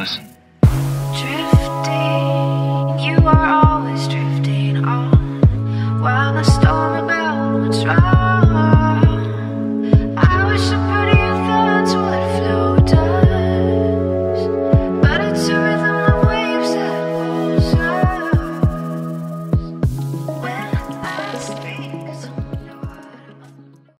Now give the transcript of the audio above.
Listen. Drifting.